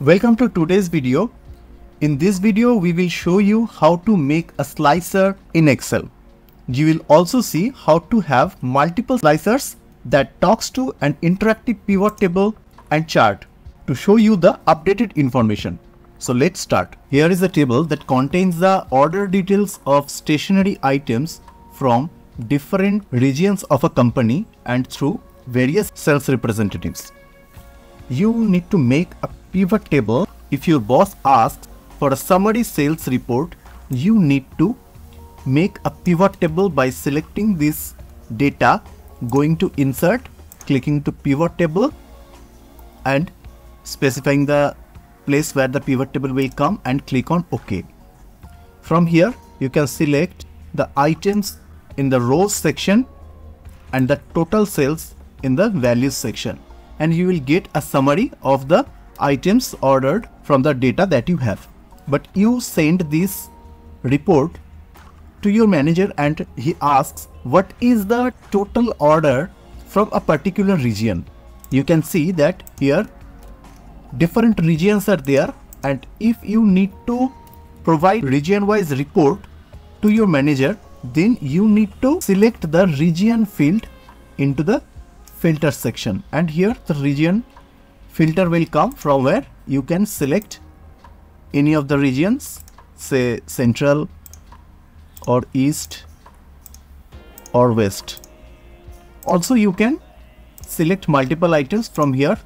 Welcome to today's video. In this video, we will show you how to make a slicer in Excel. You will also see how to have multiple slicers that talks to an interactive pivot table and chart to show you the updated information. So let's start. Here is a table that contains the order details of stationery items from different regions of a company and through various sales representatives. You need to make a pivot table. If your boss asks for a summary sales report, you need to make a pivot table by selecting this data, going to insert, clicking to pivot table and specifying the place where the pivot table will come and click on OK. From here, you can select the items in the rows section and the total sales in the values section and you will get a summary of the items ordered from the data that you have. But you send this report to your manager and he asks what is the total order from a particular region. You can see that here different regions are there and if you need to provide region wise report to your manager then you need to select the region field into the filter section. And here the region filter will come from where you can select any of the regions say central or east or west. Also you can select multiple items from here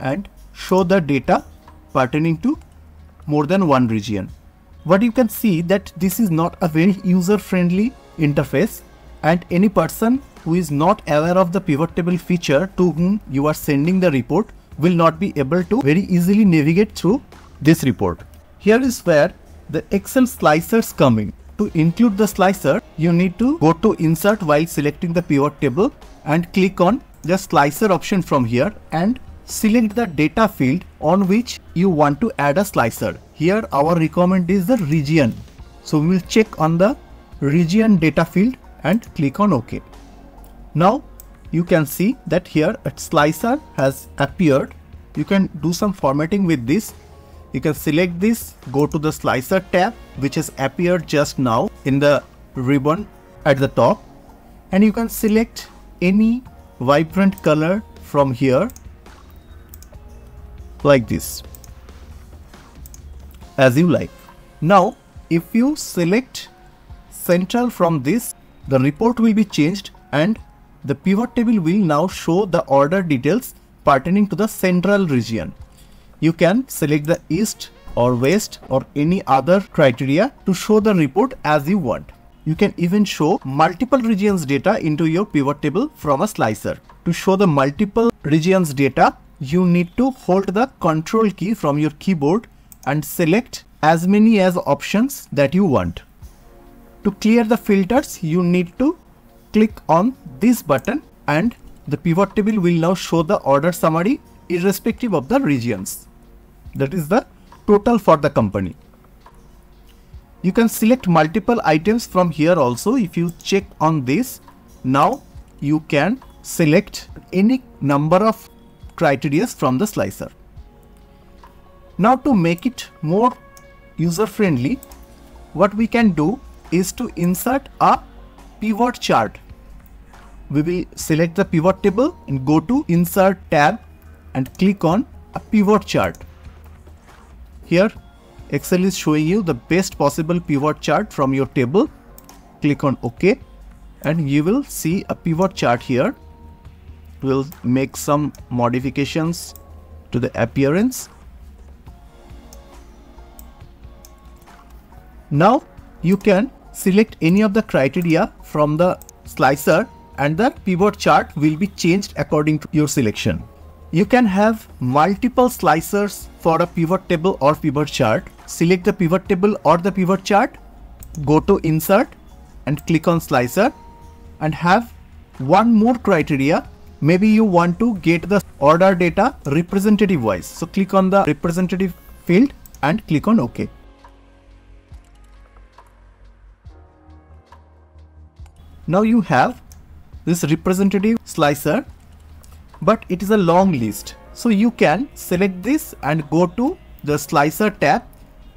and show the data pertaining to more than one region. But you can see that this is not a very user friendly interface and any person who is not aware of the pivot table feature to whom you are sending the report will not be able to very easily navigate through this report. Here is where the Excel slicers come in. To include the slicer, you need to go to insert while selecting the pivot table and click on the slicer option from here and select the data field on which you want to add a slicer. Here our requirement is the region. So we will check on the region data field and click on OK. Now you can see that here a slicer has appeared. You can do some formatting with this. You can select this, go to the slicer tab which has appeared just now in the ribbon at the top and you can select any vibrant color from here like this as you like. Now if you select central from this the report will be changed and the pivot table will now show the order details pertaining to the central region. You can select the east or west or any other criteria to show the report as you want. You can even show multiple regions data into your pivot table from a slicer. To show the multiple regions data, you need to hold the control key from your keyboard and select as many as options that you want. To clear the filters, you need to click on this button and the pivot table will now show the order summary irrespective of the regions. That is the total for the company. You can select multiple items from here also if you check on this. Now you can select any number of criteria from the slicer. Now to make it more user friendly, what we can do is to insert a pivot chart. We will select the pivot table and go to insert tab and click on a pivot chart. Here Excel is showing you the best possible pivot chart from your table. Click on OK and you will see a pivot chart here. We'll make some modifications to the appearance. Now you can select any of the criteria from the slicer and the pivot chart will be changed according to your selection. You can have multiple slicers for a pivot table or pivot chart. Select the pivot table or the pivot chart, go to insert and click on slicer and have one more criteria. Maybe you want to get the order data representative wise. So click on the representative field and click on OK. Now you have this representative slicer, but it is a long list. So you can select this and go to the slicer tab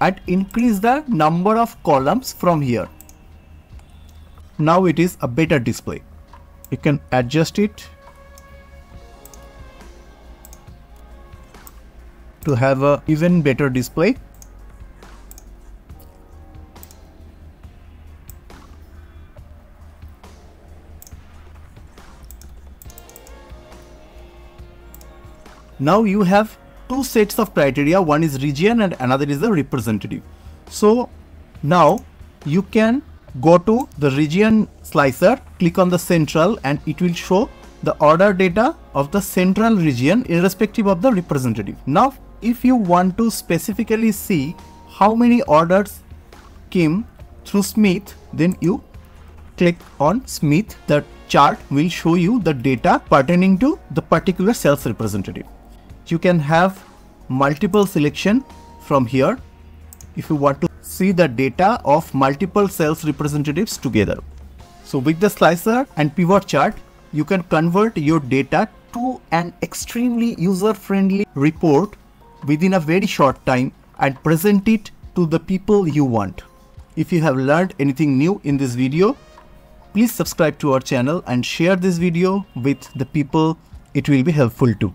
and increase the number of columns from here. Now it is a better display. You can adjust it to have a even better display. Now you have two sets of criteria, one is region and another is the representative. So now you can go to the region slicer, click on the central and it will show the order data of the central region irrespective of the representative. Now if you want to specifically see how many orders came through Smith, then you click on Smith. The chart will show you the data pertaining to the particular sales representative. You can have multiple selection from here if you want to see the data of multiple sales representatives together. So with the slicer and pivot chart, you can convert your data to an extremely user-friendly report within a very short time and present it to the people you want. If you have learned anything new in this video, please subscribe to our channel and share this video with the people it will be helpful to.